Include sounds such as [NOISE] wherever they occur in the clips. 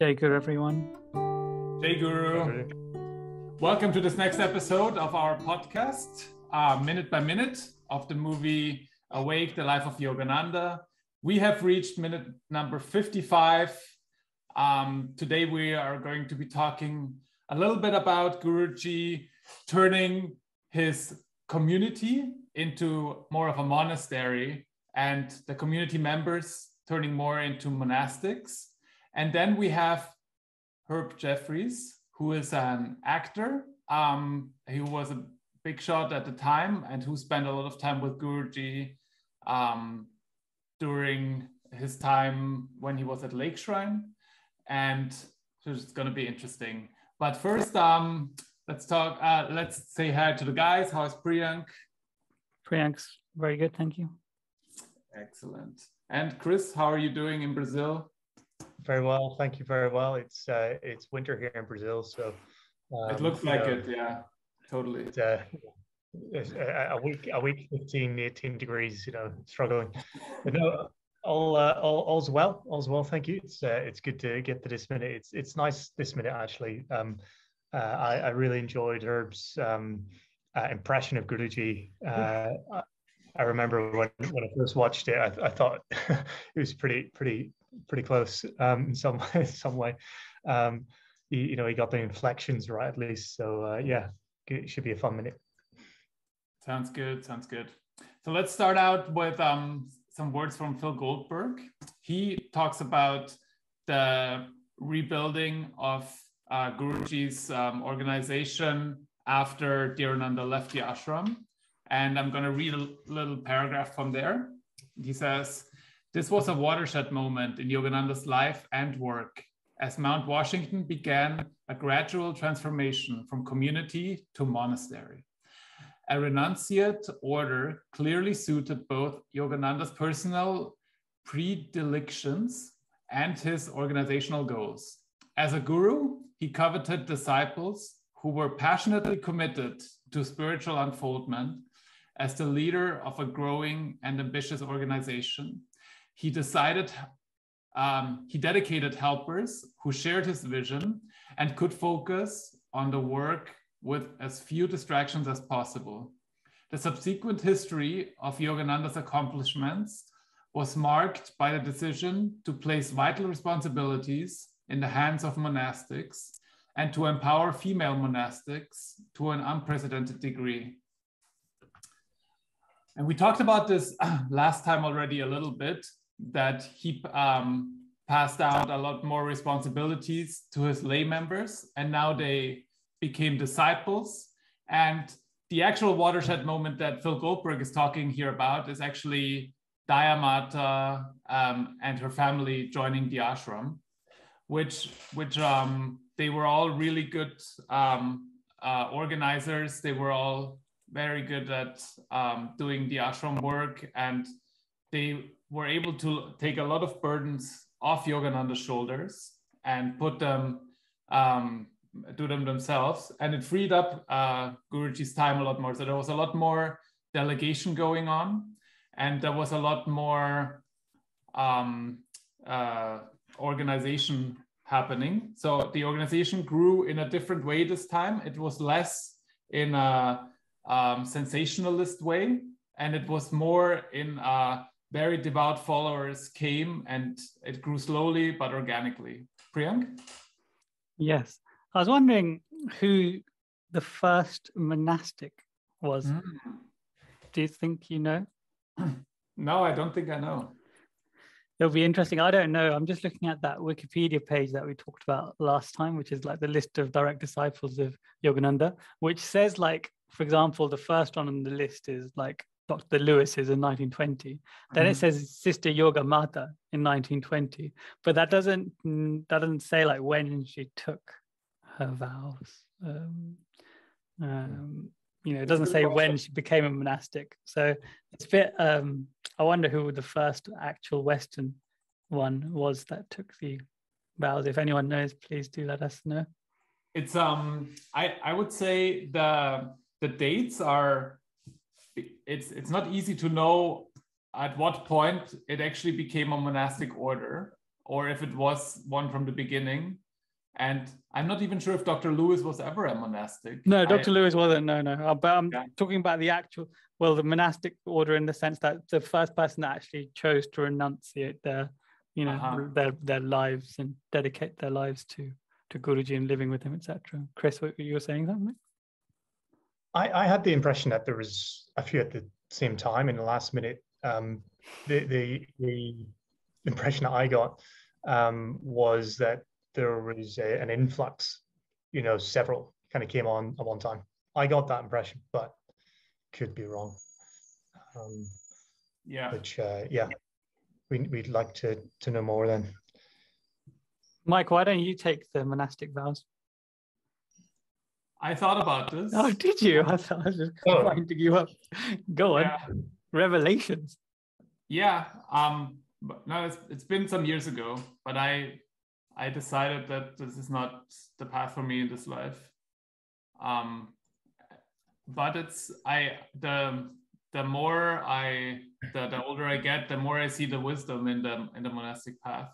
Jai Guru, everyone. Jai Guru. Welcome to this next episode of our podcast, uh, Minute by Minute, of the movie Awake, the Life of Yogananda. We have reached minute number 55. Um, today we are going to be talking a little bit about Guruji turning his community into more of a monastery and the community members turning more into monastics. And then we have Herb Jeffries, who is an actor. Um, he was a big shot at the time and who spent a lot of time with Guruji um, during his time when he was at Lake Shrine. And so it's going to be interesting. But first, um, let's talk. Uh, let's say hi to the guys. How's Priyank? Priyank's very good, thank you. Excellent. And Chris, how are you doing in Brazil? Very well, thank you very well. It's uh, it's winter here in Brazil, so um, it looks like know, it. Yeah, totally. It's, uh, a week, a week, 15, 18 degrees. You know, struggling. But no, all, uh, all all's well. All's well. Thank you. It's uh, it's good to get to this minute. It's it's nice this minute actually. Um, uh, I, I really enjoyed Herb's um, uh, impression of Guruji. Uh, I remember when, when I first watched it, I, I thought [LAUGHS] it was pretty pretty pretty close um, in some [LAUGHS] way. Some way, um, you, you, know, he got the inflections right at least. So uh, yeah, it should be a fun minute. Sounds good. Sounds good. So let's start out with um, some words from Phil Goldberg. He talks about the rebuilding of uh, Guruji's um, organization after Dhirananda left the ashram. And I'm going to read a little paragraph from there. He says, this was a watershed moment in Yogananda's life and work as Mount Washington began a gradual transformation from community to monastery. A renunciate order clearly suited both Yogananda's personal predilections and his organizational goals. As a guru, he coveted disciples who were passionately committed to spiritual unfoldment as the leader of a growing and ambitious organization he decided um, he dedicated helpers who shared his vision and could focus on the work with as few distractions as possible. The subsequent history of Yogananda's accomplishments was marked by the decision to place vital responsibilities in the hands of monastics and to empower female monastics to an unprecedented degree. And we talked about this [CLEARS THROAT] last time already a little bit, that he um, passed out a lot more responsibilities to his lay members, and now they became disciples. And the actual watershed moment that Phil Goldberg is talking here about is actually Dayamata um, and her family joining the ashram, which which um, they were all really good um, uh, organizers. They were all very good at um, doing the ashram work, and they were able to take a lot of burdens off Yogananda's shoulders and put them, um, do them themselves. And it freed up uh, Guruji's time a lot more. So there was a lot more delegation going on, and there was a lot more um, uh, organization happening. So the organization grew in a different way this time. It was less in a um, sensationalist way, and it was more in a very devout followers came and it grew slowly but organically. Priyank? Yes. I was wondering who the first monastic was. Mm. Do you think you know? [CLEARS THROAT] No, I don't think I know. It'll be interesting. I don't know. I'm just looking at that Wikipedia page that we talked about last time, which is like the list of direct disciples of Yogananda, which says, like, for example, the first one on the list is like Dr. Lewis's in 1920. Then it says Sister Yoga Mata in 1920, but that doesn't that doesn't say like when she took her vows. Um, um, you know, it doesn't say when she became a monastic. So it's a bit. Um, I wonder who the first actual Western one was that took the vows. If anyone knows, please do let us know. It's um, I I would say the the dates are it's it's not easy to know at what point it actually became a monastic order or if it was one from the beginning. And I'm not even sure if Dr. Lewis was ever a monastic. No, Dr. I, Lewis wasn't. No, no. Uh, but I'm Yeah. talking about the actual, well, the monastic order in the sense that the first person that actually chose to renunciate their, you know, Uh-huh. their their lives and dedicate their lives to to Guruji and living with him, etc. Chris, what you were saying something? I, I had the impression that there was a few at the same time in the last minute. Um, the, the the impression that I got um, was that there was a, an influx, you know, several kind of came on at one time. I got that impression, but could be wrong. Um, yeah. which, uh, yeah, we, we'd like to to know more then. Mike, why don't you take the monastic vows? I thought about this. Oh, did you? [LAUGHS] I thought I was just Oh. winding you up. Go on. Yeah. Revelations. Yeah. Um, but no, it's, it's been some years ago, but I I decided that this is not the path for me in this life. Um, but it's I the the more I the, the older I get, the more I see the wisdom in the in the monastic path,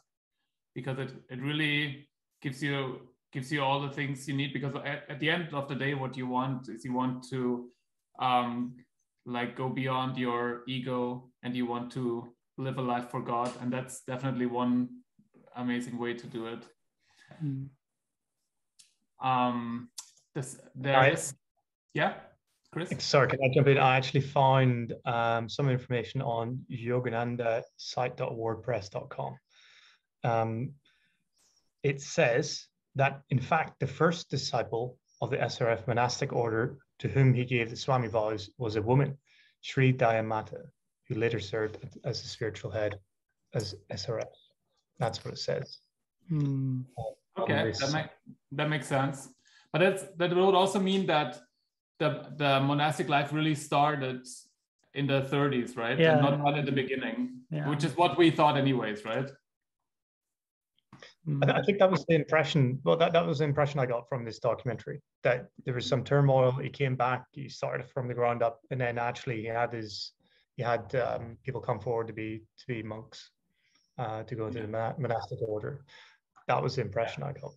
because it it really gives you gives you all the things you need. Because at, at the end of the day, what you want is you want to um, like go beyond your ego and you want to live a life for God, and that's definitely one amazing way to do it. Mm. Um, this there I- is, yeah, Chris. Sorry, can I jump in? I actually found um, some information on yogananda.site.wordpress.com. Um, it says that, in fact, the first disciple of the SRF monastic order to whom he gave the Swami vows was a woman, Sri Dayamata, who later served as the spiritual head as SRF. That's what it says. Hmm. Okay, that make, that makes sense. But that's that would also mean that the the monastic life really started in the 30s, right? Yeah. And not, not in the beginning, Yeah. which is what we thought anyways, right? I, th- I think that was the impression. Well, that, that was the impression I got from this documentary. That there was some turmoil. He came back. He started from the ground up, and then actually he had his he had um, people come forward to be to be monks, uh, to go into the monastic order. That was the impression I got.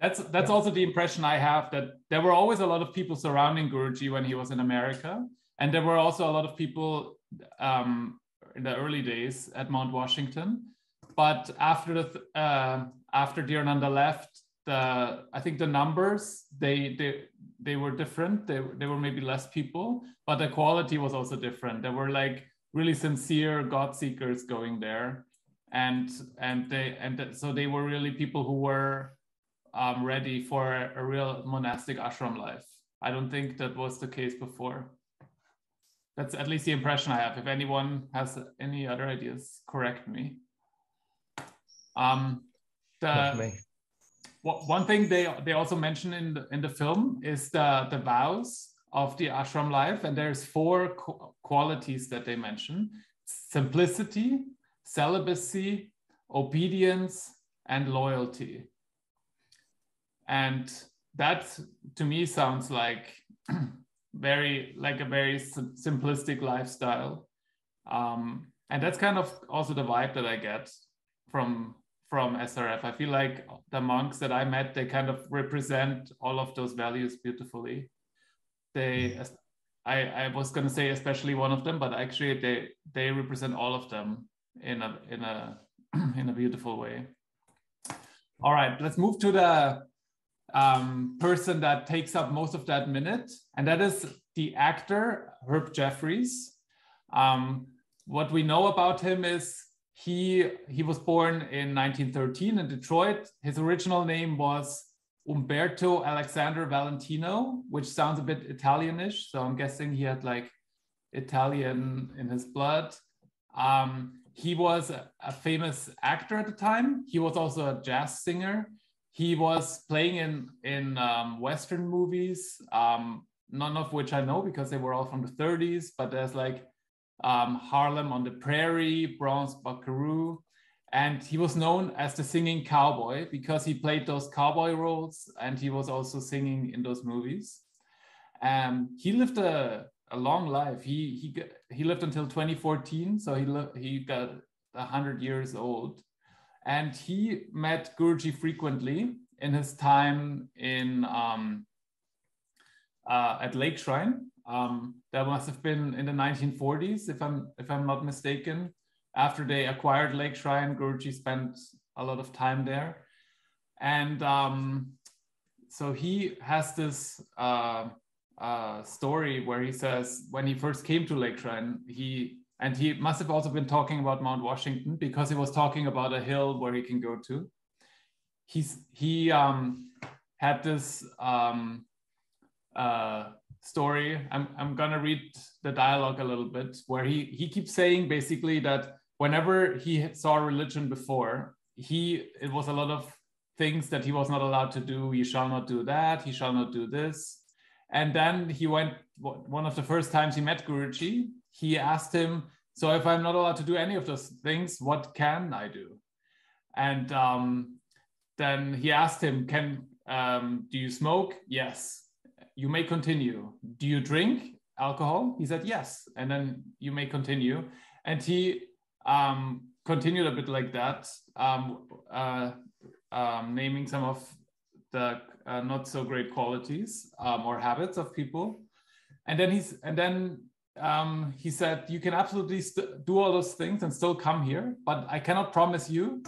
That's that's Yeah. also the impression I have that there were always a lot of people surrounding Guruji when he was in America, and there were also a lot of people um, in the early days at Mount Washington. But after the th- uh, after Dhirananda left, the I think the numbers they they they were different. They they were maybe less people, but the quality was also different. There were like really sincere God seekers going there, and and they and th- so they were really people who were um, ready for a, a real monastic ashram life. I don't think that was the case before. That's at least the impression I have. If anyone has any other ideas, correct me. Um, the, me. Wha- one thing they they also mention in the, in the film is the the vows of the ashram life, and there's four qu- qualities that they mention: simplicity, celibacy, obedience, and loyalty. And that to me sounds like [CLEARS THROAT] very like a very sim- simplistic lifestyle, um, and that's kind of also the vibe that I get from from SRF. I feel like the monks that I met, they kind of represent all of those values beautifully. They, I, I was gonna say especially one of them, but actually they they represent all of them in a in a [CLEARS THROAT] in a beautiful way. All right, let's move to the um, person that takes up most of that minute, and that is the actor Herb Jeffries. Um, what we know about him is he he was born in 1913 in Detroit. His original name was Umberto Alexander Valentino, which sounds a bit Italianish. So I'm guessing he had like Italian in his blood. Um, he was a, famous actor at the time. He was also a jazz singer. He was playing in in um, Western movies, um, none of which I know because they were all from the 30s. But there's like um, Harlem on the Prairie, Bronze Buckaroo. And he was known as the singing cowboy because he played those cowboy roles and he was also singing in those movies. Um, he lived a, a long life. He, he, he lived until 2014, so he, he got 100 years old. and he met Guruji frequently in his time in um, uh, at Lake Shrine. Um, that must have been in the 1940s, if I'm if I'm not mistaken. After they acquired Lake Shrine, Guruji spent a lot of time there, and um, so he has this uh, uh, story where he says when he first came to Lake Shrine, he and he must have also been talking about Mount Washington because he was talking about a hill where he can go to. He's he um, had this um, uh, story. I'm I'm gonna read the dialogue a little bit where he he keeps saying basically that whenever he saw religion before, he it was a lot of things that he was not allowed to do. He shall not do that. He shall not do this and then he went, one of the first times he met Guruji, he asked him, So if I'm not allowed to do any of those things, what can I do? And um, then he asked him, Can um, do you smoke? Yes. You may continue. Do you drink alcohol? He said, Yes. And then you may continue. And he um, continued a bit like that, um, uh, um, naming some of the uh, not so great qualities um, or habits of people. And then he's and then um, he said, you can absolutely do all those things and still come here, but I cannot promise you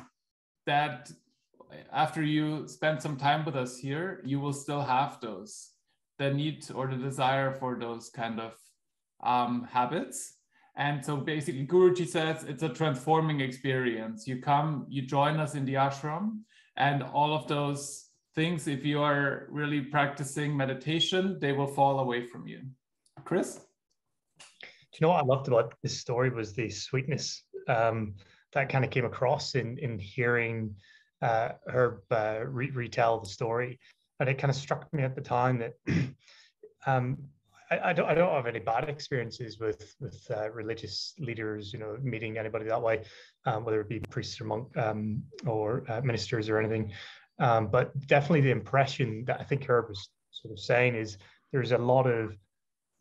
that after you spend some time with us here, you will still have those the need or the desire for those kind of um, habits. And so basically, Guruji says it's a transforming experience. You come, you join us in the ashram, and all of those things, if you are really practicing meditation, they will fall away from you. Chris? Do you know what I loved about this story was the sweetness um, that kind of came across in in hearing uh, her uh, re- retell the story, and it kind of struck me at the time that [CLEARS THROAT] um, I, I, don't I don't have any bad experiences with with uh, religious leaders, you know, meeting anybody that way, um, whether it be priests or monk um, or uh, ministers or anything. Um, but definitely the impression that I think Herb was sort of saying is there's a lot of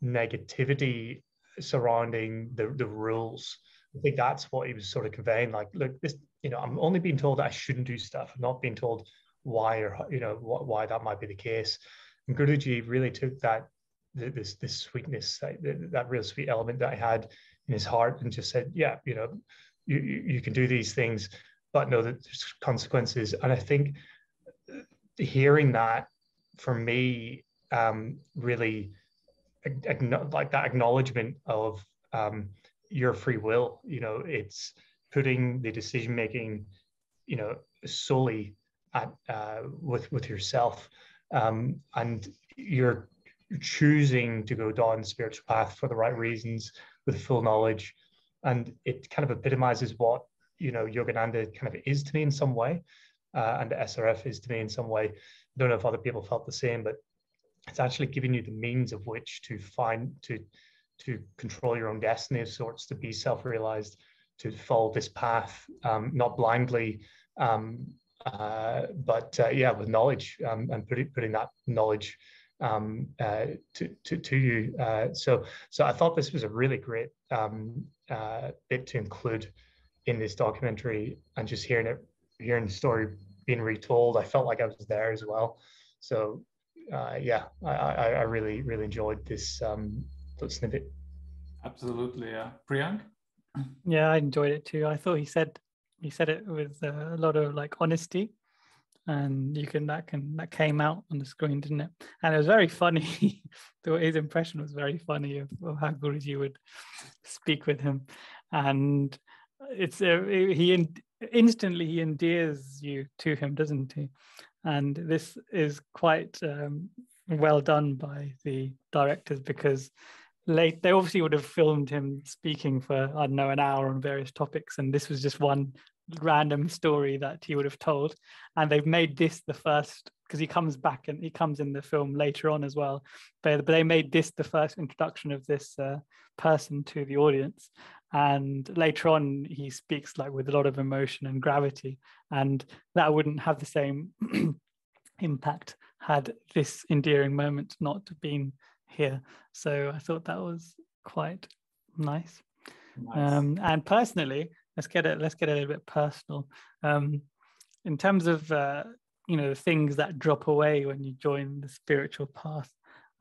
negativity surrounding the, the rules. I think that's what he was sort of conveying. Like, look, this, you know, I'm only being told that I shouldn't do stuff. I'm not being told why or you know wh- why that might be the case. And Guruji really took that this this sweetness, that, that real sweet element that I had in his heart, and just said, yeah, you know, you you can do these things, but know that there's consequences. And I think hearing that for me um, really like that acknowledgement of um, your free will. You know, it's putting the decision making, you know, solely at uh, with with yourself, um, and you're choosing to go down the spiritual path for the right reasons with full knowledge, and it kind of epitomizes what you know Yogananda kind of is to me in some way uh, and SRF is to me in some way. I don't know if other people felt the same, but it's actually giving you the means of which to find to to control your own destiny of sorts, to be self-realized, to follow this path, um, not blindly, um, uh, but uh, yeah, with knowledge um, and putting putting that knowledge um, uh, to, to, to you. Uh, so so I thought this was a really great um, uh, bit to include in this documentary, and just hearing it hearing the story being retold, I felt like I was there as well. So uh, yeah, I, I, I, really really enjoyed this um, snippet. Absolutely, yeah. Priyank. Yeah, I enjoyed it too. I thought he said he said it with a lot of like honesty, and you can that can that came out on the screen, didn't it? And it was very funny. [LAUGHS] His impression was very funny of, of how Guruji would speak with him, and it's uh, he instantly he endears you to him, doesn't he? And this is quite um, well done by the directors because late they obviously would have filmed him speaking for I don't know an hour on various topics, and this was just one random story that he would have told. And they've made this the first because he comes back and he comes in the film later on as well. But, but they made this the first introduction of this uh, person to the audience and later on he speaks like with a lot of emotion and gravity and that wouldn't have the same [CLEARS THROAT] impact had this endearing moment not been here. So i thought that was quite nice, nice. Um, and personally let's get it let's get a little bit personal. Um in terms of uh you know the things that drop away when you join the spiritual path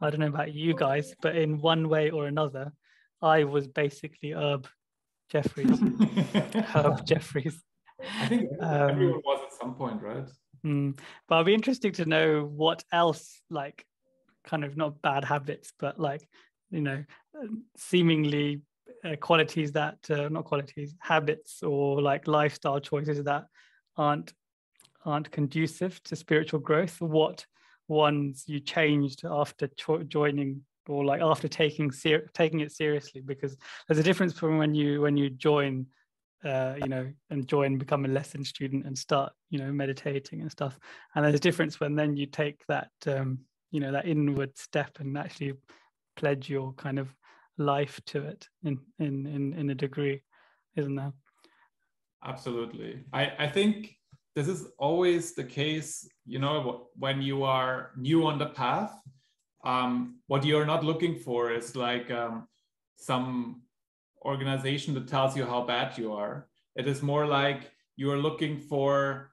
i don't know about you guys but in one way or another i was basically herb jeffries. [LAUGHS] Herb jeffries. I think um, everyone was at some point right? mm, but it'll be interesting to know what else like kind of not bad habits but like you know seemingly uh, qualities that uh, not qualities habits or like lifestyle choices that aren't aren't conducive to spiritual growth. What ones you changed after cho- joining or like after taking ser- taking it seriously? Because there's a difference from when you when you join uh, you know and join become a lesson student and start you know meditating and stuff. And there's a difference when then you take that um, you know that inward step and actually pledge your kind of life to it in in in, in a degree isn't there? Absolutely. I i think this is always the case you know when you are new on the path um, what you're not looking for is like um, some organization that tells you how bad you are. It is more like you are looking for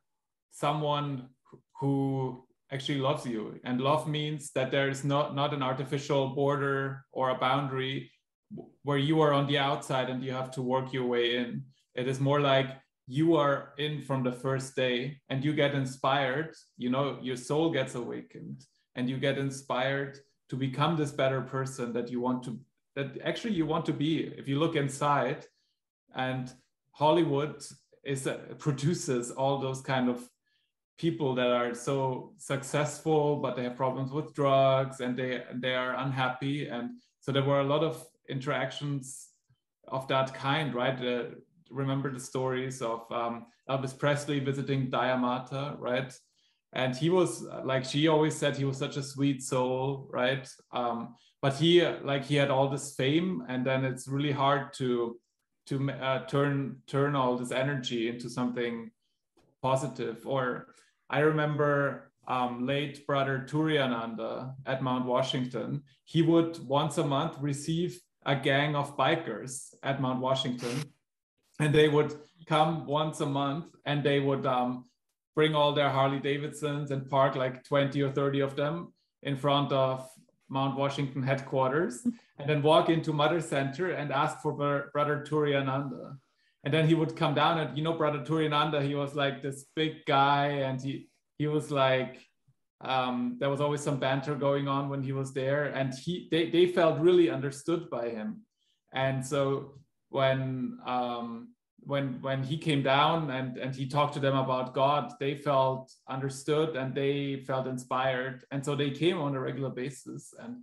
someone who actually loves you. And love means that there is not not an artificial border or a boundary where you are on the outside and you have to work your way in. It is more like you are in from the first day and you get inspired you know your soul gets awakened and you get inspired to become this better person that you want to that actually you want to be. If you look inside and hollywood is uh, produces all those kind of people that are so successful but they have problems with drugs and they they are unhappy. And so there were a lot of interactions of that kind right? Uh, remember the stories of um, elvis presley visiting Dayamata right? And he was like she always said he was such a sweet soul right? Um, but he like he had all this fame and then it's really hard to to uh, turn turn all this energy into something positive or I remember um, late brother Turiyananda at Mount Washington, he would once a month receive a gang of bikers at Mount Washington. And they would come once a month and they would um, bring all their Harley Davidsons and park like 20 or 30 of them in front of Mount Washington headquarters [LAUGHS] and then walk into Mother Center and ask for Brother Turiyananda and then he would come down and you know brother Turiyananda he was like this big guy and he he was like um, there was always some banter going on when he was there. And he they, they felt really understood by him. And so when um, when when he came down and and he talked to them about god they felt understood and they felt inspired. And so they came on a regular basis. And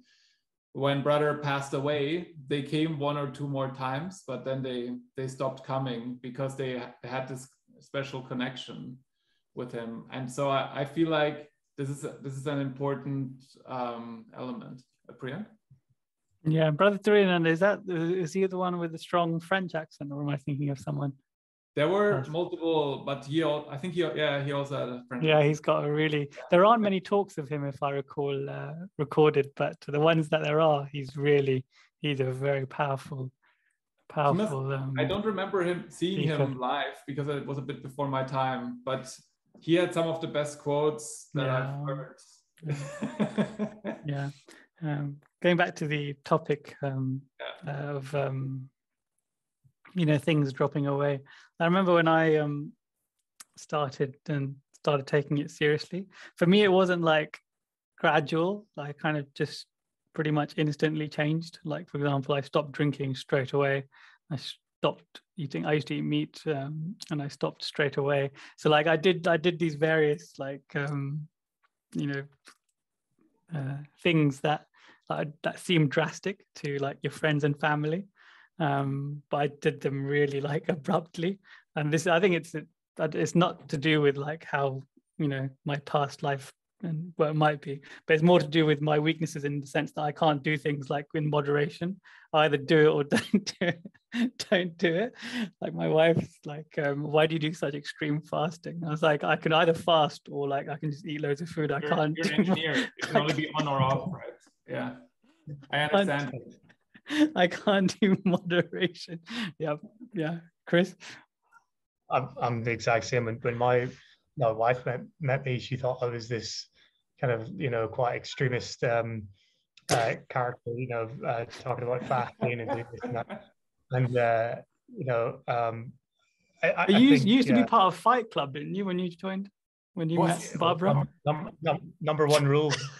when brother passed away they came one or two more times but then they they stopped coming because they had this special connection with him. And so i, I feel like this is a, this is an important um, element. Priya? Yeah brother Turiyananda, is that is he the one with the strong french accent or am i thinking of someone there were multiple, but he, I think he, yeah, he also had a friend. Yeah, he's got a really. There aren't many talks of him, if I recall, uh, recorded, but the ones that there are, he's really, he's a very powerful, powerful. Must, um, I don't remember him seeing speaker. him live because it was a bit before my time, but he had some of the best quotes that yeah. I've heard. [LAUGHS] yeah. Um, going back to the topic um, yeah. of um, you know things dropping away. I remember when i um started and started taking it seriously for me it wasn't like gradual. I kind of just pretty much instantly changed. Like for example i stopped drinking straight away. I stopped eating i used to eat meat um, and i stopped straight away. So like i did i did these various like um you know uh, things that uh, that seem drastic to like your friends and family um, but I did them really [LAUGHS] like abruptly. And this, I think it's it's not to do with like how you know my past life and well it might be, but it's more to do with my weaknesses in the sense that I can't do things like in moderation. I either do it or [LAUGHS] don't do it. don't do it. Like my wife's like, um, why do you do such extreme fasting? I was like, I can either fast or like I can just eat loads of food. I you're, can't. You're an [LAUGHS] engineer. It can only be on or off, right? Yeah, I understand. [LAUGHS] I can't do [LAUGHS] moderation. Yeah, yeah, Chris. I'm, I'm the exact same. When, when my my wife met, met me, she thought I was this kind of you know quite extremist um, uh, character, you know, uh, talking about fasting and this and that. And uh, you know, um, I, I you, think, you used to be part of Fight Club, didn't you, when you joined? When you What? met Barbara? num- num- num- number one rule. [LAUGHS]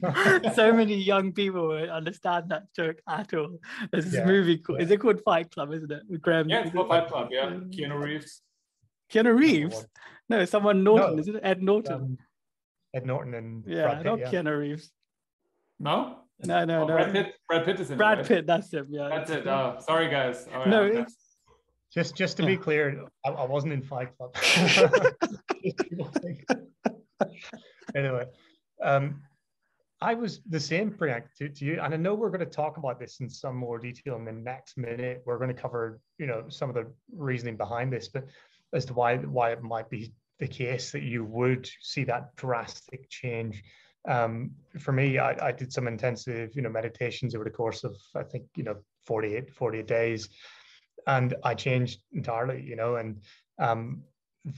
for [LAUGHS] you. so many young people won't understand that joke at all. There's this Yeah, movie called, yeah. is it called Fight Club, isn't it? With Graham. yeah, it's it called Fight- Fight Club. Yeah, Keanu Reeves. Keanu Reeves? one. No, someone Norton, No, isn't it? Ed Norton. Um, Ed Norton and yeah, Brad Pitt, not yeah. Keanu Reeves. No, No, no, Oh, no. Brad Pitt. Brad Pitt is in it, Brad right? Pitt, that's him. Yeah. That's it. Oh, sorry, guys. Oh, yeah, no, okay. it's Just just to be Yeah. clear, I, I wasn't in Fight Club. [LAUGHS] [LAUGHS] Anyway, um, I was the same, Priyank, to, to you, and I know we're going to talk about this in some more detail in the next minute. We're going to cover, you know, some of the reasoning behind this, but as to why why it might be the case that you would see that drastic change. Um, for me, I, I did some intensive, you know, meditations over the course of I think, you know, 48, 48 days and I changed entirely, you know, and um,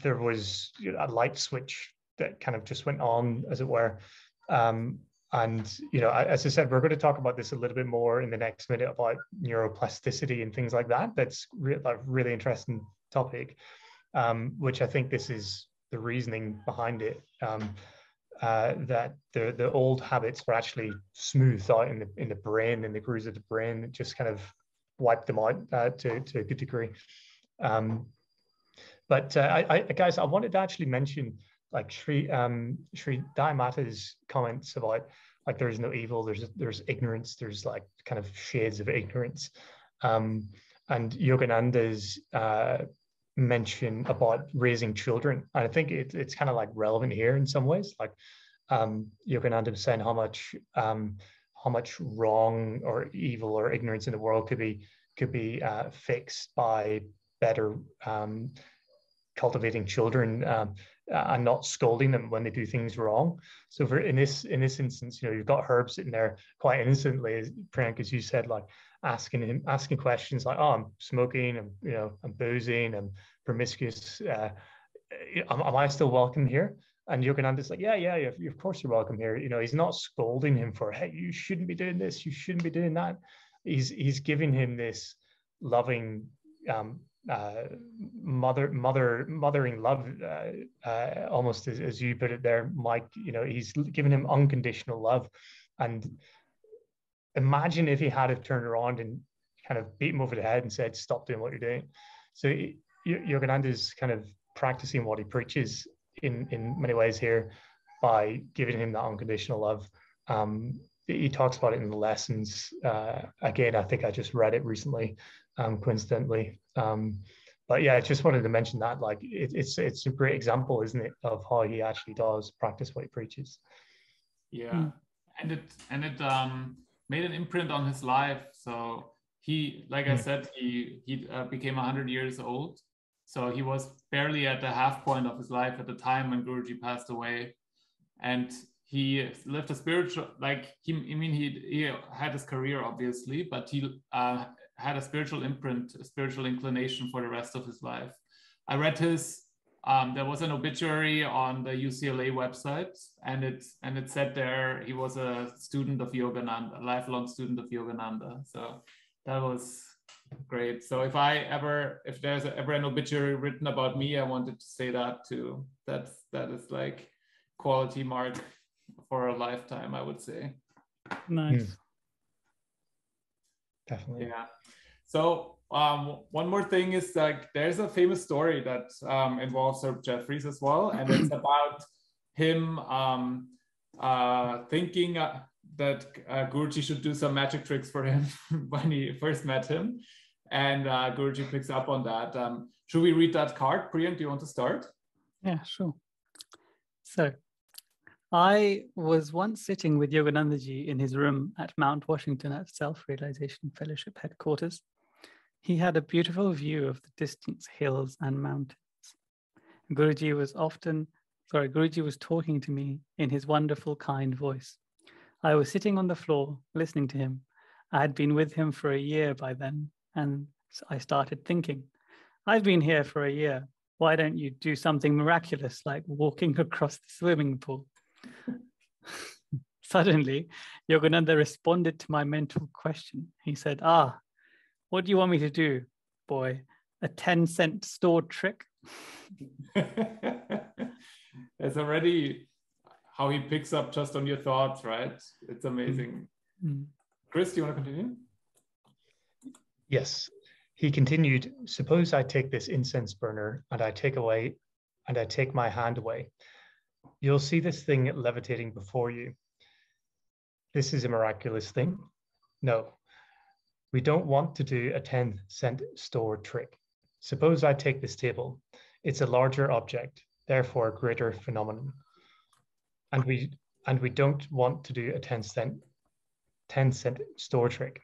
there was you know, a light switch that kind of just went on, as it were. Um, and you know, as I said, we're going to talk about this a little bit more in the next minute about neuroplasticity and things like that. That's re- a really interesting topic, um, which I think this is the reasoning behind it. Um, uh, that the the old habits were actually smoothed out in the in the brain in the grooves of the brain. Just kind of wiped them out uh, to, to a good degree. Um, but uh, I, I, guys, I wanted to actually mention like Sri um, Sri Dayamata's comments about like there's no evil, there's there's ignorance, there's like kind of shades of ignorance, um, and Yogananda's uh, mention about raising children. And I think it, it's kind of like relevant here in some ways. Like um, Yogananda was saying how much um, how much wrong or evil or ignorance in the world could be could be uh, fixed by better um, cultivating children um, and not scolding them when they do things wrong. So for in this in this instance, you know, you've got Herb sitting there quite innocently, Priyank, as you said, like asking him asking questions like, "Oh, I'm smoking, I'm you know, I'm boozing, I'm promiscuous. Uh, am, am I still welcome here?" And Yogananda's like, yeah, yeah, yeah, of course you're welcome here. You know, he's not scolding him for, hey, you shouldn't be doing this, you shouldn't be doing that. He's he's giving him this loving, um, uh, mother, mother, mothering love, uh, uh, almost as, as you put it there, Mike. You know, he's given him unconditional love, and imagine if he had have turned around and kind of beat him over the head and said, "Stop doing what you're doing." So Yogananda's kind of practicing what he preaches in in many ways here by giving him that unconditional love. Um, he talks about it in the lessons. Uh, again, I think I just read it recently, um, coincidentally. Um, but yeah, I just wanted to mention that. Like, it, it's it's a great example, isn't it, of how he actually does practice what he preaches. Yeah, Mm. and it and it um, made an imprint on his life. So he, like I Mm. said, he he uh, became hundred years old. So he was barely at the half point of his life at the time when Guruji passed away, and he lived a spiritual like he. I mean, he he had his career obviously, but he uh, had a spiritual imprint, a spiritual inclination for the rest of his life. I read his um, there was an obituary on the UCLA website, and it and it said there he was a student of Yogananda, a lifelong student of Yogananda. So that was great. So if I ever, if there's ever an obituary written about me, I wanted to say that too. That's that is like quality mark for a lifetime, I would say. nice. Definitely. Yeah. So um, one more thing is like there's a famous story that um, involves Sir Jeffries as well, and it's [CLEARS THROAT] about him um, uh, thinking uh, that uh, Guruji should do some magic tricks for him [LAUGHS] when he first met him, and uh, Guruji picks up on that. Um, should we read that card, Priyank? Do you want to start? Yeah, sure. So, I was once sitting with Yoganandaji in his room at Mount Washington at Self Realization Fellowship headquarters. He had a beautiful view of the distant hills and mountains. Guruji was often, sorry, Guruji was talking to me in his wonderful, kind voice. I was sitting on the floor listening to him. I had been with him for a year by then, And I started thinking, I've been here for a year. Why don't you do something miraculous like walking [LAUGHS] across the swimming pool? [LAUGHS] Suddenly, Yogananda responded to my mental question. He said, Ah, what do you want me to do, boy? A 10 cent store trick? [LAUGHS] it's already how he picks up just on your thoughts, right? It's amazing. Mm-hmm. Chris, do you want to continue? Yes. He continued, Suppose I take this incense burner and I take away and I take my hand away. You'll see this thing levitating before you. This is a miraculous thing. No, we don't want to do a 10 cent store trick. Suppose I take this table. It's a larger object, therefore a greater phenomenon. And we and we don't want to do a 10 cent 10 cent store trick.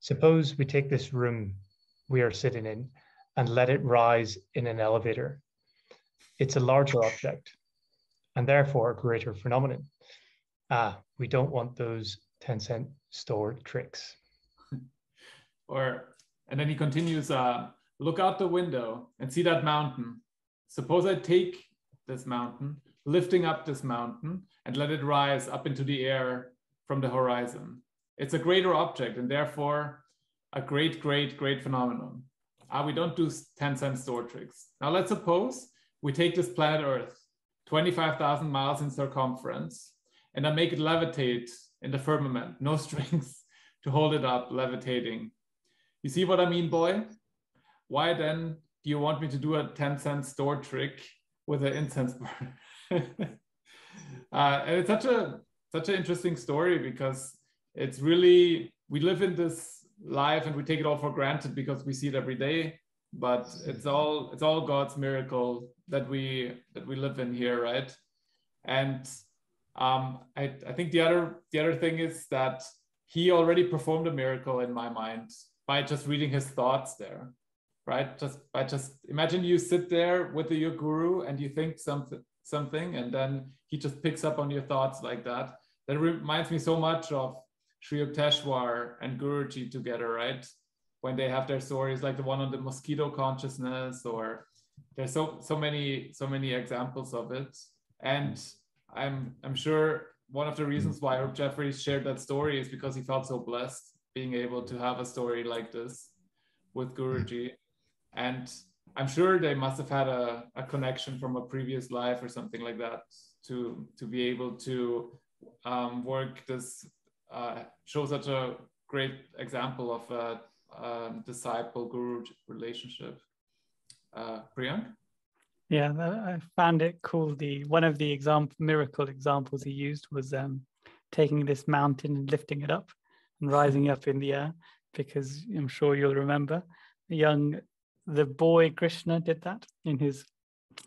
Suppose we take this room we are sitting in and let it rise in an elevator. It's a larger object and therefore a greater phenomenon. Ah, we don't want those 10 cent store tricks. [LAUGHS] or, and then he continues, uh, look out the window and see that mountain. Suppose I take this mountain, lifting up this mountain and let it rise up into the air from the horizon. It's a greater object and therefore a great, great, great phenomenon. Uh, we don't do 10 cent store tricks. Now let's suppose we take this planet Earth, 25,000 miles in circumference, and I make it levitate in the firmament, no [LAUGHS] strings to hold it up, levitating. You see what I mean, boy? Why then do you want me to do a 10 cent store trick with an incense burner? [LAUGHS] uh, and it's such a such an interesting story because it's really we live in this life and we take it all for granted because we see it every day but it's all it's all god's miracle that we that we live in here right? And um, I, I think the other the other thing is that he already performed a miracle in my mind by just reading his thoughts there right? Just by just imagine you sit there with your guru and you think something something and then he just picks up on your thoughts like that. That reminds me so much of Sri Yukteswar and Guruji together, right? When they have their stories, like the one on the mosquito consciousness, or there's so so many so many examples of it. And I'm I'm sure one of the reasons why Herb Jeffries shared that story is because he felt so blessed being able to have a story like this with Guruji. And I'm sure they must have had a, a connection from a previous life or something like that to to be able to um, work this uh, show such a great example of a, a disciple guru relationship. Uh, Priyank? Yeah, I found it cool. The one of the example miracle examples he used was um, taking this mountain and lifting it up and rising up in the air, because I'm sure you'll remember the young the boy Krishna did that in his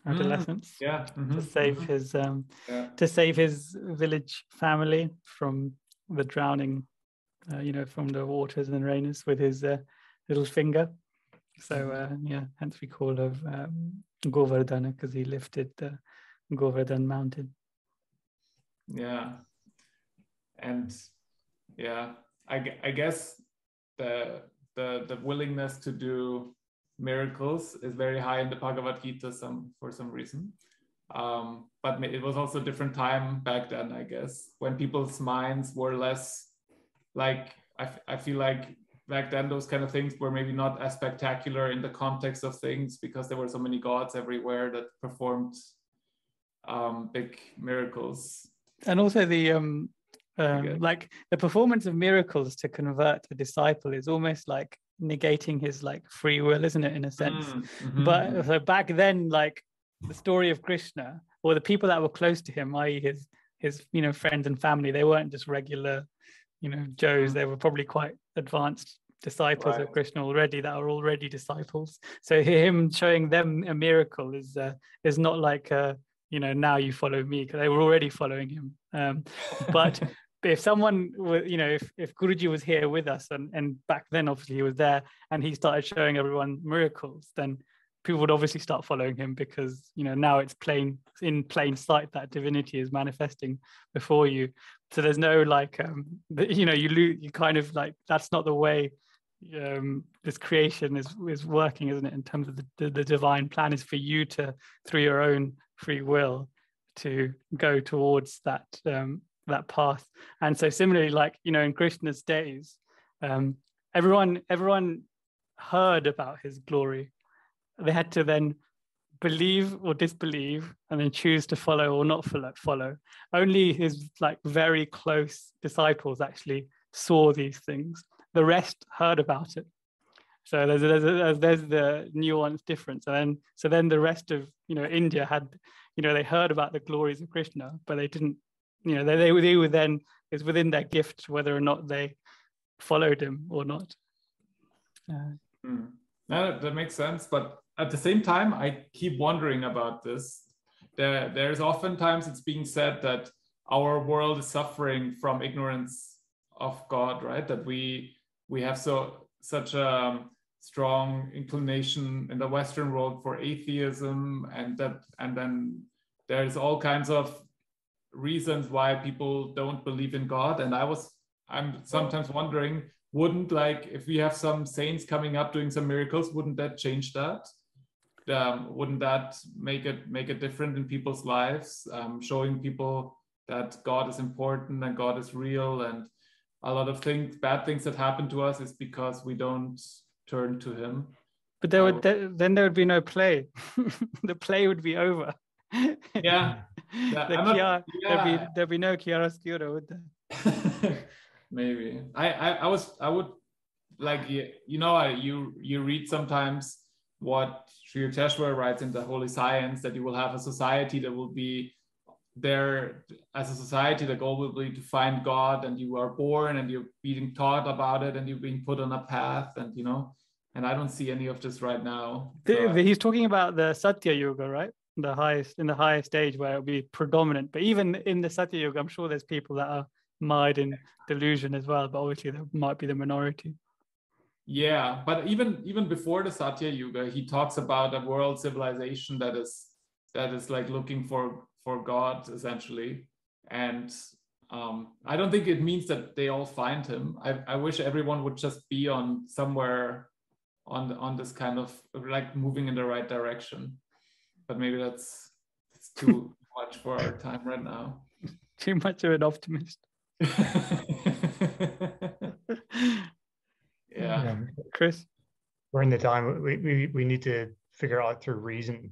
mm, adolescence. Mm, yeah, mm-hmm, to save mm-hmm. his um, yeah. to save his village family from the drowning, uh, you know, from the waters and rainers with his uh, little finger. So uh, yeah, hence we call of um, Govardhana because he lifted the Govardhan mountain. Yeah, and yeah, I, I guess the the the willingness to do miracles is very high in the Bhagavad Gita some for some reason. Um, but it was also a different time back then, I guess, when people's minds were less like, I, I feel like back then those kind of things were maybe not as spectacular in the context of things because there were so many gods everywhere that performed um, big miracles. And also the, um, um, like the performance of miracles to convert a disciple is almost like negating his like free will isn't it in a sense mm, mm-hmm. but so back then like the story of Krishna or the people that were close to him, i.e., his his you know friends and family, they weren't just regular, you know, Joes. They were probably quite advanced disciples right. of Krishna already that are already disciples. So him showing them a miracle is uh, is not like uh, you know now you follow me because they were already following him. Um, but [LAUGHS] if someone you know if, if guruji was here with us and, and back then obviously he was there and he started showing everyone miracles then people would obviously start following him because you know now it's plain in plain sight that divinity is manifesting before you so there's no like um you know you lose you kind of like that's not the way um, this creation is is working, isn't it? In terms of the, the, the divine plan is for you to, through your own free will, to go towards that um, that path. And so similarly, like you know, in Krishna's days, um, everyone everyone heard about his glory. They had to then believe or disbelieve and then choose to follow or not follow follow. Only his like very close disciples actually saw these things. The rest heard about it. So there's there's, there's, the nuance difference. And then so then the rest of you know india had you know they heard about the glories of krishna but they didn't you know they, they, they were then it's within their gift whether or not they followed him or not. Uh, mm. no, that makes sense but at the same time, I keep wondering about this. There, there's oftentimes it's being said that our world is suffering from ignorance of God, right? That we we have so such a um, strong inclination in the Western world for atheism, and that and then there's all kinds of reasons why people don't believe in God. And I was I'm sometimes wondering, wouldn't like if we have some saints coming up doing some miracles, wouldn't that change that? Um, wouldn't that make it make it different in people's lives? Um, showing people that god is important and god is real and a lot of things bad things that happen to us is because we don't turn to him. But there would then there would be no play. [LAUGHS] The play would be over. Yeah, [LAUGHS] yeah. The Kia, yeah. There'd, be, there'd be no chiaroscuro would there? [LAUGHS] Maybe. I, I i was i would like you know I, you you read sometimes what Sri Yukteswar writes in the Holy Science that you will have a society that will be there as a society. The goal will be to find God, and you are born, and you're being taught about it, and you're being put on a path, and you know. And I don't see any of this right now. So, he's talking about the Satya Yuga, right? The highest in the highest stage where it'll be predominant. But even in the Satya Yuga, I'm sure there's people that are mired in delusion as well. But obviously, there might be the minority. Yeah, but even even before the Satya Yuga, he talks about a world civilization that is that is like looking for for God essentially, and um, I don't think it means that they all find him. I, I wish everyone would just be on somewhere on on this kind of like moving in the right direction, but maybe that's it's too [LAUGHS] much for our time right now. Too much of an optimist. [LAUGHS] yeah. Chris? We're in the time we, we, we need to figure out through reason.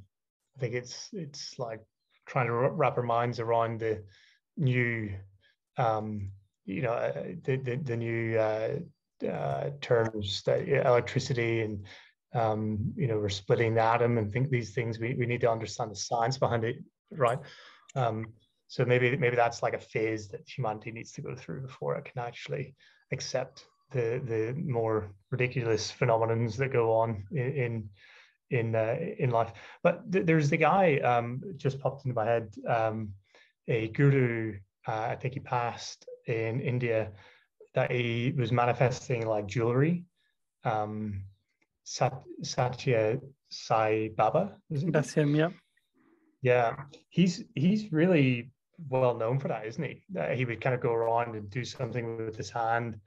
I think it's it's like trying to wrap our minds around the new, um, you know, uh, the, the, the new uh, uh, terms that electricity and um, you know we're splitting the atom and think these things we, we need to understand the science behind it right um, so maybe maybe that's like a phase that humanity needs to go through before it can actually accept the the more ridiculous phenomenons that go on in in in, uh, in life. But th- there's the guy um, just popped into my head, um, a guru. Uh, I think he passed in India. That he was manifesting like jewelry. Um, Sat- Satya Sai Baba. Isn't That's him. Yeah. Yeah, he's he's really well known for that, isn't he? Uh, he would kind of go around and do something with his hand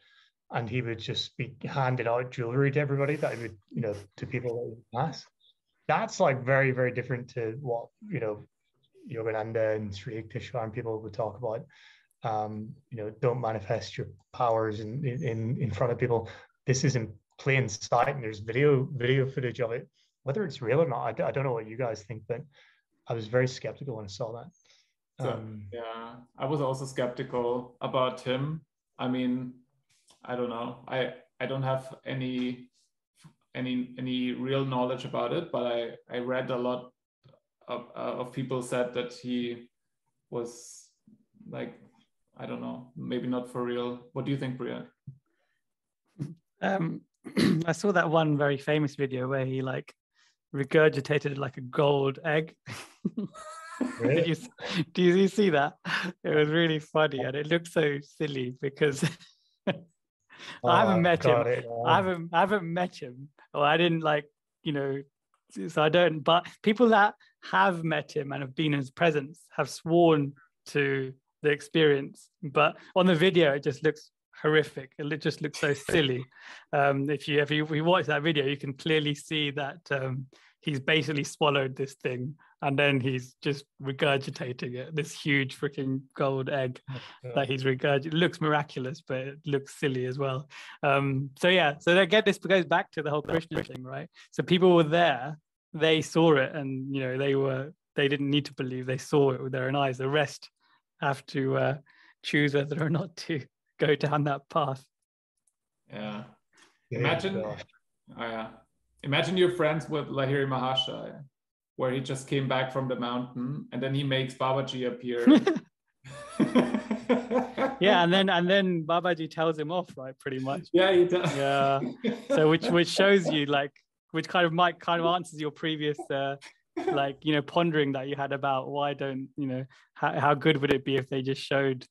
and he would just be handing out jewelry to everybody that he would, you know, to people that would pass. That's like very, very different to what, you know, Yogananda and Sri Yukteswar people would talk about. Um, you know, don't manifest your powers in, in in front of people. This is in plain sight, and there's video video footage of it. Whether it's real or not, I, I don't know what you guys think, but I was very skeptical when I saw that. Um, yeah, I was also skeptical about him. I mean, I don't know. I I don't have any any any real knowledge about it, but I I read a lot of, uh, of people said that he was like I don't know, maybe not for real. What do you think, Brian? Um, [CLEARS THROAT] I saw that one very famous video where he like regurgitated like a gold egg. Really? [LAUGHS] did, you, did you see that? It was really funny and it looked so silly because [LAUGHS] I haven't oh, met him. It, I haven't I haven't met him, or I didn't like you know. So I don't. But people that have met him and have been in his presence have sworn to the experience. But on the video, it just looks horrific. It just looks so [LAUGHS] silly. Um, if you if you, if you watch that video, you can clearly see that um, he's basically swallowed this thing and then he's just regurgitating it. This huge freaking gold egg [LAUGHS] yeah. that he's regurgitating. It looks miraculous, but it looks silly as well. Um, so yeah, so again, this goes back to the whole Krishna thing, right? So people were there, they saw it, and you know they were they didn't need to believe they saw it with their own eyes. The rest have to uh, choose whether or not to [LAUGHS] go down that path. Yeah. Imagine. Oh, yeah. Imagine you're friends with Lahiri Mahashaya, where he just came back from the mountain and then he makes Babaji appear. [LAUGHS] yeah, and then and then Babaji tells him off, right? Pretty much. Yeah, he does. Yeah. So which which shows you like which kind of might kind of answers your previous uh, like you know pondering that you had about why don't you know how, how good would it be if they just showed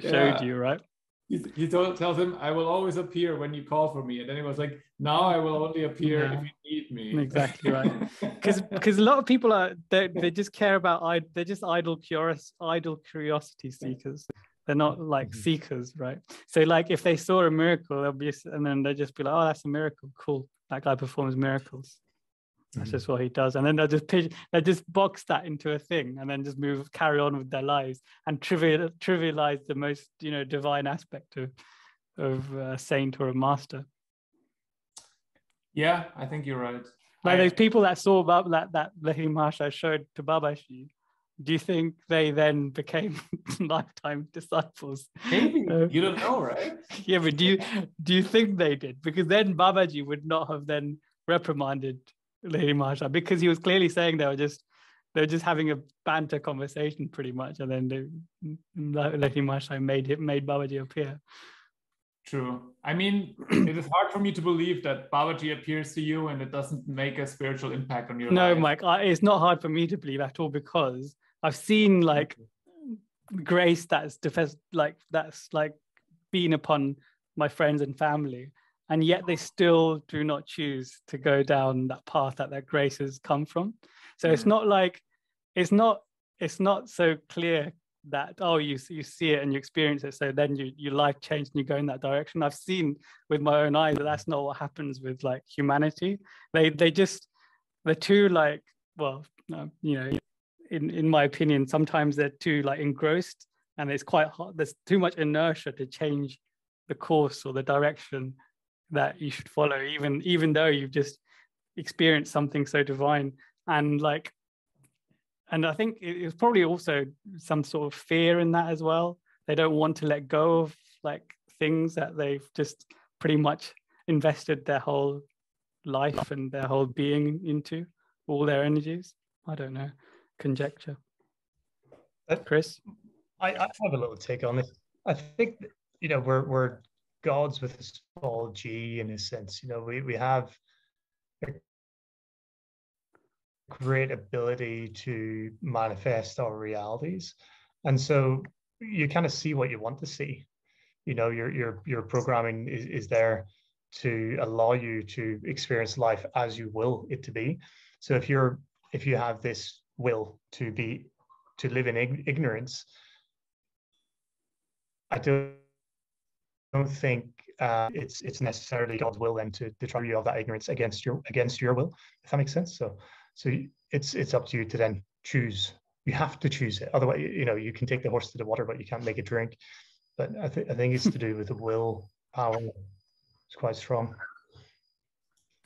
showed yeah. you right he, told, tells him i will always appear when you call for me. And then he was like now i will only appear yeah. if you need me. Exactly right. [LAUGHS] Because because a lot of people are they, they just care about they're just idle curious idle curiosity seekers. They're not like mm-hmm. seekers right? So like if they saw a miracle they'll be and then they just be like oh that's a miracle. Cool. That guy performs miracles that's mm-hmm. just what he does. And then they'll just pitch, they just box that into a thing and then just move, carry on with their lives and trivial, trivialize the most, you know, divine aspect of, of a saint or a master. Yeah, I think you're right. Like I, those people that saw Bab, that, that Lahiri Mahashaya showed to Babaji, do you think they then became [LAUGHS] lifetime disciples? Maybe [LAUGHS] uh, you don't know, right? Yeah, but do you do you think they did? Because then Babaji would not have then reprimanded Lahiri Mahashaya because he was clearly saying they were just they were just having a banter conversation pretty much, and then they, Lahiri Mahashaya made it made Babaji appear. True. I mean, [CLEARS THROAT] it is hard for me to believe that Babaji appears to you and it doesn't make a spiritual impact on your no, life. No, Mike, I, it's not hard for me to believe at all because I've seen like grace that's defense, like that's like been upon my friends and family and yet they still do not choose to go down that path that their grace has come from. So mm-hmm. it's not like it's not it's not so clear that oh you you see it and you experience it so then you your life changed and you go in that direction. I've seen with my own eyes that that's not what happens with like humanity. They they just they're too like well you know in in my opinion sometimes they're too like engrossed and it's quite hard there's too much inertia to change the course or the direction that you should follow even even though you've just experienced something so divine. And like and i think it's probably also some sort of fear in that as well. They don't want to let go of like things that they've just pretty much invested their whole life and their whole being into all their energies. I don't know. Conjecture. Chris? I, I have a little take on this. I think you know we're we're gods with a small g in a sense. You know, we, we have a great ability to manifest our realities. And so you kind of see what you want to see. You know, your your your programming is, is there to allow you to experience life as you will it to be. So if you're if you have this will to be to live in ignorance, I don't don't think uh, it's it's necessarily God's will then to deter you of that ignorance against your against your will, if that makes sense. So so it's it's up to you to then choose. You have to choose it. Otherwise, you know, you can take the horse to the water, but you can't make it drink. But I think I think it's to do with the will power. It's quite strong.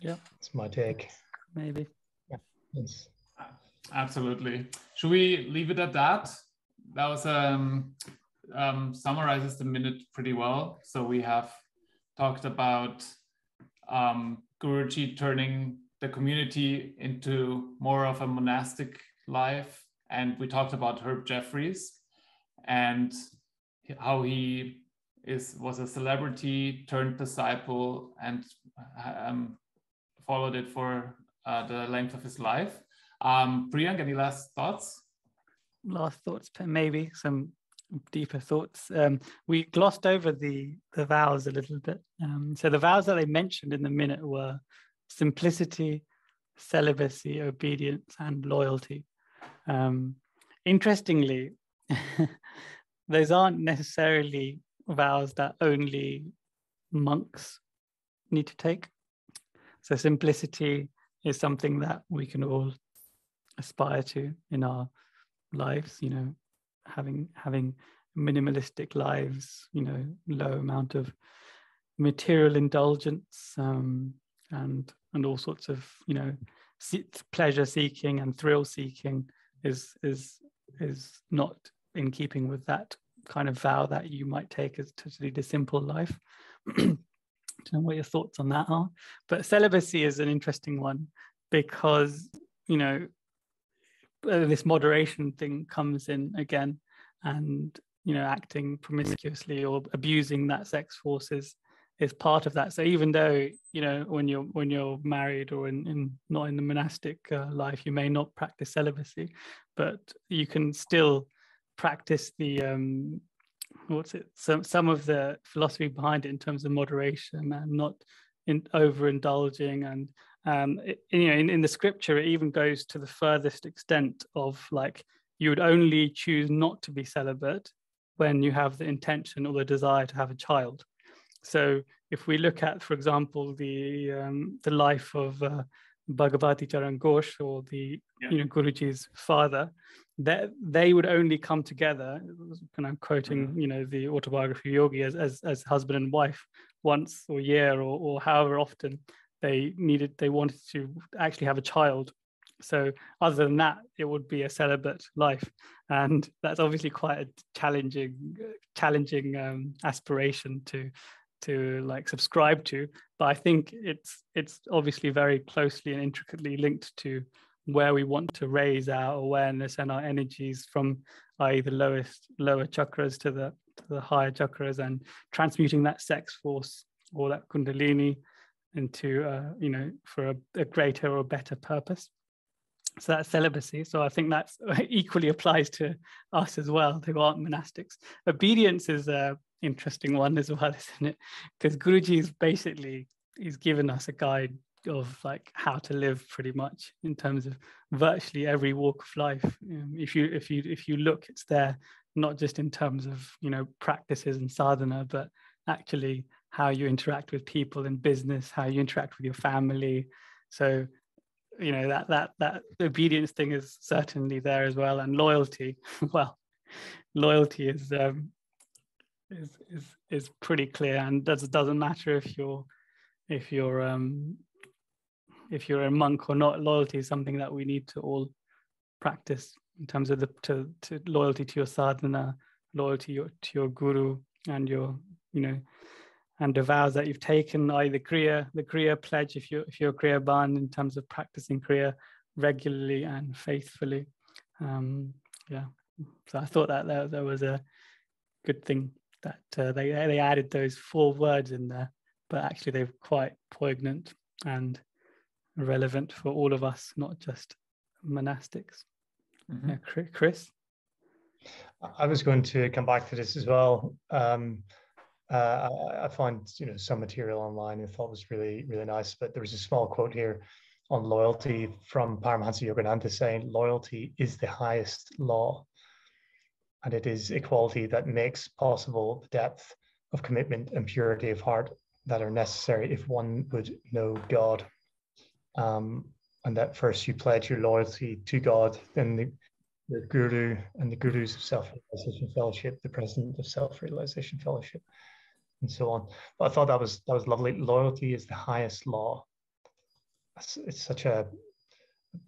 Yeah, it's my take. Maybe. Yeah. It's... Absolutely. Should we leave it at that? That was um um, summarizes the minute pretty well. So we have talked about um, Guruji turning the community into more of a monastic life. And we talked about Herb Jeffries and how he is was a celebrity turned disciple and um, followed it for uh, the length of his life. Um, Priyank, any last thoughts? Last thoughts, maybe some deeper thoughts. Um, we glossed over the the vows a little bit. Um, so the vows that they mentioned in the minute were simplicity, celibacy, obedience, and loyalty. Um, interestingly, [LAUGHS] those aren't necessarily vows that only monks need to take. So simplicity is something that we can all aspire to in our lives, you know, having having minimalistic lives, you know, low amount of material indulgence um, and and all sorts of you know pleasure seeking and thrill seeking is is is not in keeping with that kind of vow that you might take as to lead a simple life. [CLEARS THROAT] Know what your thoughts on that are, but celibacy is an interesting one because you know uh, this moderation thing comes in again, and you know acting promiscuously or abusing that sex force is is part of that. So even though you know when you're when you're married or in, in not in the monastic uh, life, you may not practice celibacy, but you can still practice the um, what's it some some of the philosophy behind it in terms of moderation and not in overindulging and um, it, you know in, in the scripture it even goes to the furthest extent of like you would only choose not to be celibate when you have the intention or the desire to have a child so if we look at for example the um, the life of uh, Bhagavati Charan Ghosh or the yeah. you know Guruji's father that they would only come together and i'm quoting mm-hmm. you know the autobiography of yogi as, as, as husband and wife once or year or, or however often they needed they wanted to actually have a child so other than that it would be a celibate life and that's obviously quite a challenging challenging um, aspiration to to like subscribe to but i think it's it's obviously very closely and intricately linked to where we want to raise our awareness and our energies from i.e. the lowest lower chakras to the to the higher chakras and transmuting that sex force or that kundalini into uh, you know for a, a greater or better purpose. So that's celibacy. So i think that's [LAUGHS] equally applies to us as well who aren't monastics. Obedience is a interesting one as well [LAUGHS] isn't it? Because guruji is basically he's given us a guide of like how to live pretty much in terms of virtually every walk of life. Um, if you if you if you look it's there not just in terms of you know practices and sadhana but actually how you interact with people in business how you interact with your family. So you know that that that obedience thing is certainly there as well and loyalty [LAUGHS] well loyalty is um is is is pretty clear and does doesn't matter if you're if you're um if you're a monk or not, loyalty is something that we need to all practice in terms of the to, to loyalty to your sadhana, loyalty your, to your guru and your, you know, and the vows that you've taken, either kriya, the kriya pledge if you're if you're kriyaban in terms of practicing kriya regularly and faithfully. Um, yeah, so I thought that there, there was a good thing that uh, they they added those four words in there, but actually they're quite poignant and relevant for all of us, not just monastics. Mm-hmm. Yeah, Chris? I was going to come back to this as well. Um, uh, I, I find you know some material online I thought was really really nice, but there was a small quote here on loyalty from Paramahansa Yogananda saying loyalty is the highest law, and it is equality that makes possible the depth of commitment and purity of heart that are necessary if one would know God. Um, and that first you pledge your loyalty to God, then the, the Guru and the Gurus of Self Realization Fellowship, the President of Self Realization Fellowship, and so on. But I thought that was that was lovely. Loyalty is the highest law. It's, it's such a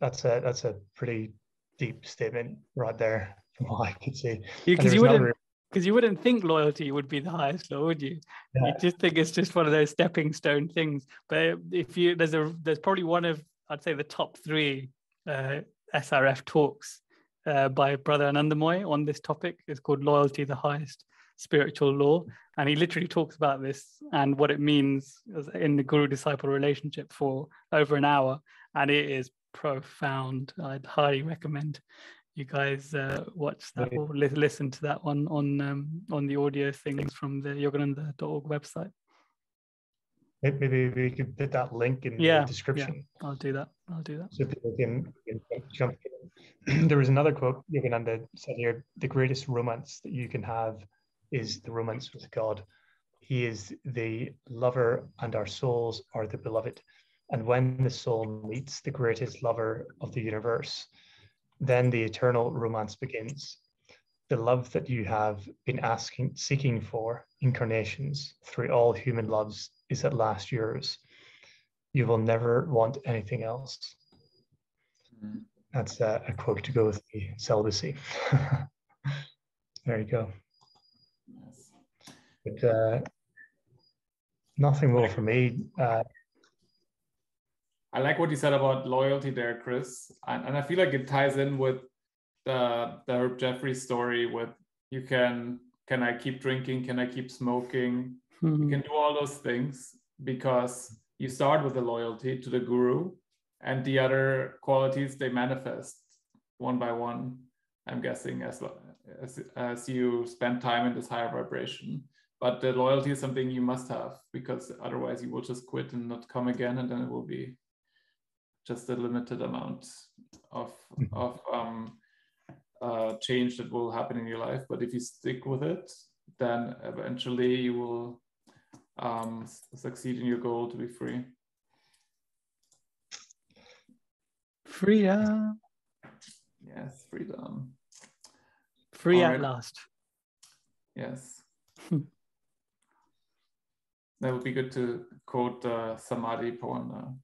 that's a that's a pretty deep statement right there [LAUGHS] from what I could see. Because you wouldn't because you wouldn't think loyalty would be the highest law, would you? Yeah. You just think it's just one of those stepping stone things. But if you there's a there's probably one of I'd say the top three uh, SRF talks uh, by Brother Anandamoy on this topic. It's called Loyalty, the Highest Spiritual Law. And he literally talks about this and what it means in the guru disciple relationship for over an hour. And it is profound. I'd highly recommend you guys uh, watch that or li- listen to that one on um, on the audio things from the yogananda.org website. Maybe we could put that link in yeah, the description. Yeah, I'll do that. I'll do that. So people can, can jump in. [CLEARS THROAT] there was another quote Yogananda said here: "The greatest romance that you can have is the romance with God. He is the lover, and our souls are the beloved. And when the soul meets the greatest lover of the universe, then the eternal romance begins. The love that you have been asking, seeking for incarnations through all human loves is at last yours. You will never want anything else. Mm. That's a, a, quote to go with the celibacy. [LAUGHS] there you go. But uh, nothing more for me. Uh, I like what you said about loyalty there, Chris, and, and I feel like it ties in with the the Herb Jeffries story. With you can can I keep drinking? Can I keep smoking? Mm-hmm. You can do all those things because you start with the loyalty to the guru, and the other qualities they manifest one by one. I'm guessing as as, as you spend time in this higher vibration. But the loyalty is something you must have because otherwise you will just quit and not come again, and then it will be just a limited amount of mm-hmm. of um, uh, change that will happen in your life. But if you stick with it, then eventually you will um, succeed in your goal to be free. Freedom. Yes, freedom. Free at last. Yes. That would be good to quote uh, Samadhi poem [LAUGHS] now.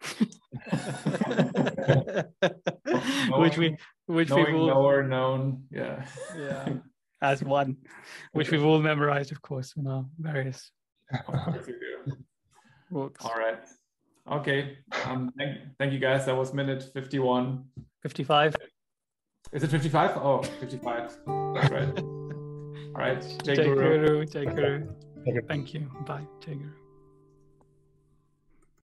which we which knowing, we've all knower known yeah yeah [LAUGHS] as one which we've all memorized of course in our various [LAUGHS] books all right okay um thank, thank you guys that was minute 51 55 is it 55 oh 55 that's right all right Jai Guru. Jai Guru. Jai Guru. Thank you. Bye. Jai Guru.